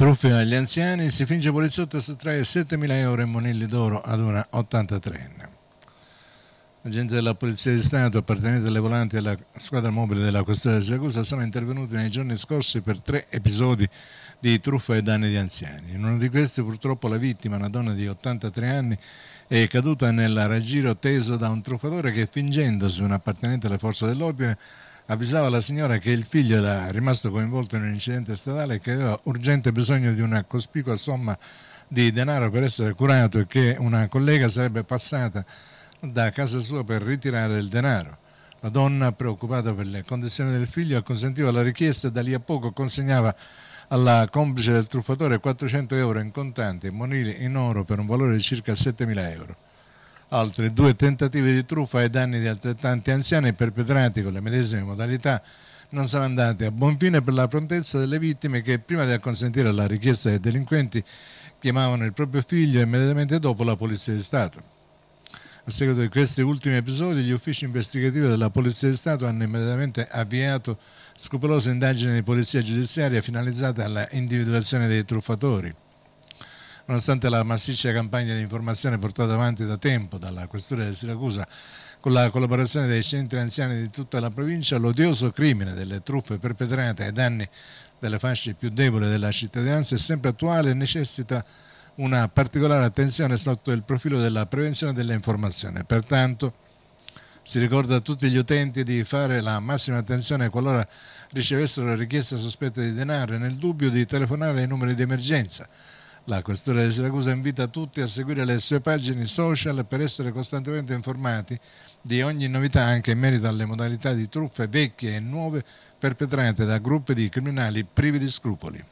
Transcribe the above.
Truffe agli anziani, si finge poliziotto e sottrae 7.000 euro in monelli d'oro ad una 83enne. Agenti della Polizia di Stato appartenenti alle volanti alla squadra mobile della Questura di Siracusa sono intervenuti nei giorni scorsi per tre episodi di truffa ai danni di anziani. In uno di questi purtroppo la vittima, una donna di 83 anni, è caduta nel raggiro teso da un truffatore che fingendosi un appartenente alle forze dell'ordine avvisava la signora che il figlio era rimasto coinvolto in un incidente stradale e che aveva urgente bisogno di una cospicua somma di denaro per essere curato e che una collega sarebbe passata da casa sua per ritirare il denaro. La donna, preoccupata per le condizioni del figlio, acconsentiva alla richiesta e da lì a poco consegnava alla complice del truffatore 400 euro in contanti e monili in oro per un valore di circa 7.000 euro. Altri due tentativi di truffa ai danni di altrettanti anziani perpetrati con le medesime modalità non sono andati a buon fine per la prontezza delle vittime che prima di acconsentire alla richiesta dei delinquenti chiamavano il proprio figlio immediatamente dopo la Polizia di Stato. A seguito di questi ultimi episodi, gli uffici investigativi della Polizia di Stato hanno immediatamente avviato scrupolose indagini di polizia giudiziaria finalizzate alla individuazione dei truffatori. Nonostante la massiccia campagna di informazione portata avanti da tempo dalla Questura di Siracusa, con la collaborazione dei centri anziani di tutta la provincia, l'odioso crimine delle truffe perpetrate ai danni delle fasce più deboli della cittadinanza è sempre attuale e necessita una particolare attenzione sotto il profilo della prevenzione dell'informazione. Pertanto si ricorda a tutti gli utenti di fare la massima attenzione qualora ricevessero richieste sospette di denaro e nel dubbio di telefonare ai numeri di emergenza la Questura di Siracusa invita tutti a seguire le sue pagine social per essere costantemente informati di ogni novità anche in merito alle modalità di truffe vecchie e nuove perpetrate da gruppi di criminali privi di scrupoli.